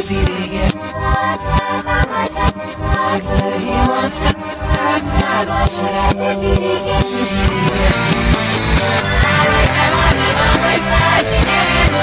Desirigues He wants to Desirigues Desirigues He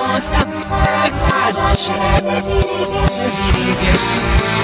wants to Desirigues